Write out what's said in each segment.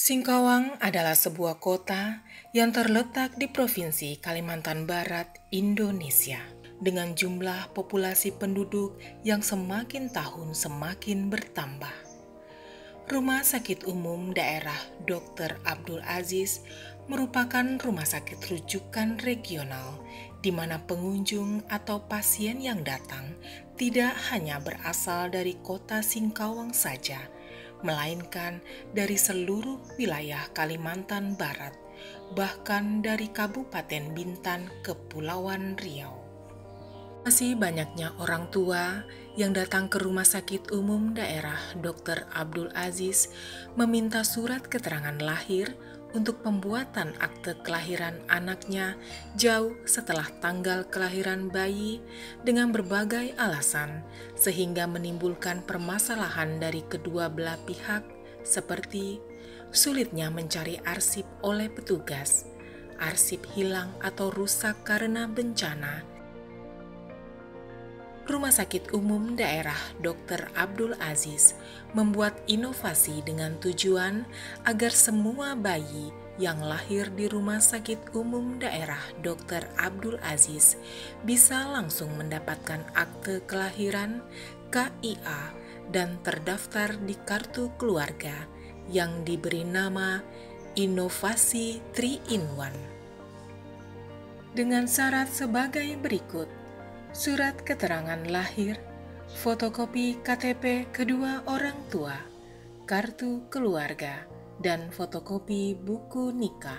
Singkawang adalah sebuah kota yang terletak di Provinsi Kalimantan Barat, Indonesia, dengan jumlah populasi penduduk yang semakin tahun semakin bertambah. Rumah Sakit Umum Daerah Dr. Abdul Aziz merupakan rumah sakit rujukan regional di mana pengunjung atau pasien yang datang tidak hanya berasal dari kota Singkawang saja, melainkan dari seluruh wilayah Kalimantan Barat, bahkan dari Kabupaten Bintan, Kepulauan Riau. Masih banyaknya orang tua yang datang ke Rumah Sakit Umum Daerah Dr. Abdul Aziz meminta surat keterangan lahir untuk pembuatan akte kelahiran anaknya jauh setelah tanggal kelahiran bayi dengan berbagai alasan, sehingga menimbulkan permasalahan dari kedua belah pihak, seperti sulitnya mencari arsip oleh petugas, arsip hilang atau rusak karena bencana Rumah Sakit Umum Daerah Dr. Abdul Aziz membuat inovasi dengan tujuan agar semua bayi yang lahir di Rumah Sakit Umum Daerah Dr. Abdul Aziz bisa langsung mendapatkan akte kelahiran KIA dan terdaftar di kartu keluarga yang diberi nama Inovasi 3 in 1. Dengan syarat sebagai berikut surat keterangan lahir, fotokopi KTP kedua orang tua, kartu keluarga, dan fotokopi buku nikah.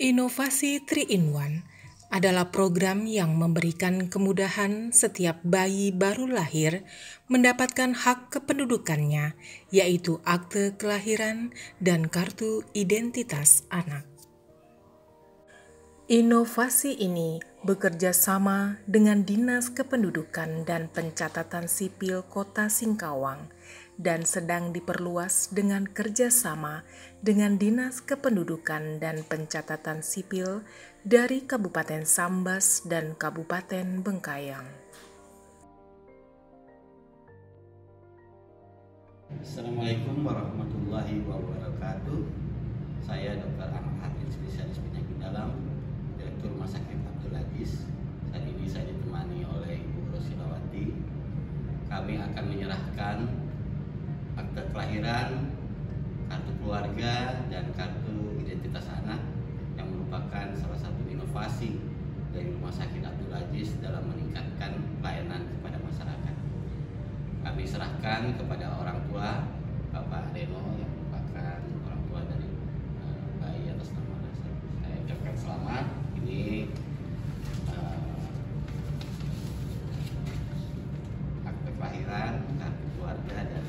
Inovasi 3-in-1 adalah program yang memberikan kemudahan setiap bayi baru lahir mendapatkan hak kependudukannya, yaitu akte kelahiran dan kartu identitas anak. Inovasi ini bekerja sama dengan Dinas Kependudukan dan Pencatatan Sipil Kota Singkawang dan sedang diperluas dengan kerjasama dengan Dinas Kependudukan dan Pencatatan Sipil dari Kabupaten Sambas dan Kabupaten Bengkayang. Assalamualaikum warahmatullahi wabarakatuh. Saya Dr. Ahmad, spesialis penyakit dalam Saat ini saya ditemani oleh Ibu Rosilawati. Kami akan menyerahkan akte kelahiran, kartu keluarga, dan kartu identitas anak yang merupakan salah satu inovasi dari Rumah Sakit Abdul Aziz dalam meningkatkan pelayanan kepada masyarakat. Kami serahkan kepada orang tua Bapak Reno yang merupakan orang tua dari uh, bayi atas nama saya ucapkan selamat ini uh, akte kelahiran, kartu keluarga dan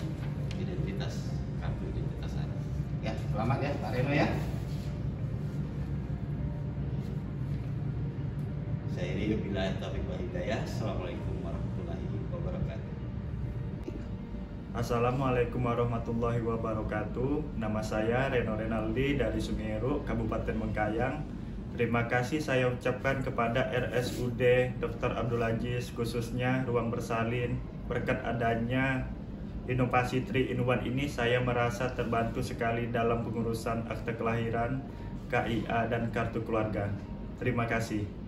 identitas kartu identitas anak. Ya, Reno ya. Saya ini bila Taufik Hidayah. Assalamualaikum warahmatullahi wabarakatuh. Assalamualaikum warahmatullahi wabarakatuh. Nama saya Reno Renaldi dari Sungeru, Kabupaten Bengkayang. Terima kasih saya ucapkan kepada RSUD Dr. Abdul Aziz khususnya ruang bersalin berkat adanya inovasi 3 in 1 ini saya merasa terbantu sekali dalam pengurusan akte kelahiran, KIA dan kartu keluarga. Terima kasih.